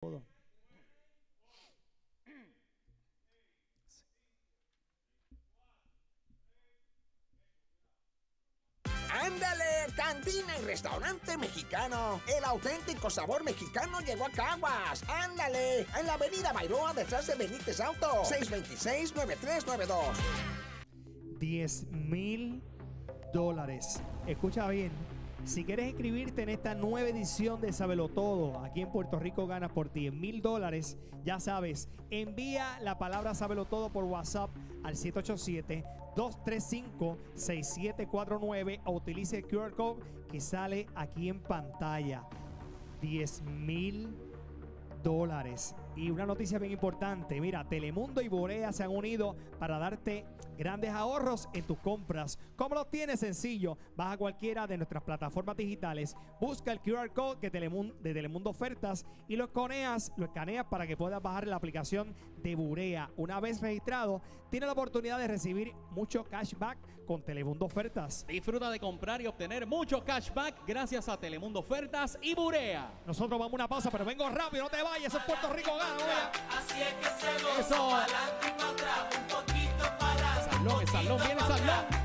todo. Ándale, cantina y restaurante mexicano. El auténtico sabor mexicano llegó a Caguas. Ándale, en la avenida Bairoa detrás de Benítez Auto. 626-9392. 10 mil dólares. Escucha bien. Si quieres inscribirte en esta nueva edición de Sabelo Todo, aquí en Puerto Rico ganas por 10 mil dólares, ya sabes, envía la palabra Sabelo Todo por WhatsApp al 787-235-6749 o utilice el QR code que sale aquí en pantalla. 10 mil dólares. Y una noticia bien importante, mira, Telemundo y Borea se han unido para darte grandes ahorros en tus compras. ¿Cómo lo tienes? Sencillo, vas a cualquiera de nuestras plataformas digitales, busca el QR code que Telemundo, de Telemundo Ofertas y lo escaneas, lo escaneas para que puedas bajar la aplicación de Burea. Una vez registrado, tienes la oportunidad de recibir mucho cashback con Telemundo Ofertas. Disfruta de comprar y obtener mucho cashback gracias a Telemundo Ofertas y Burea. Nosotros vamos a una pausa, pero vengo rápido, no te vayas, es Puerto Rico gana. Así es que se goza. Eso. Para adelante y para atrás. Un poquito para adelante. Salón, salón, viene salón.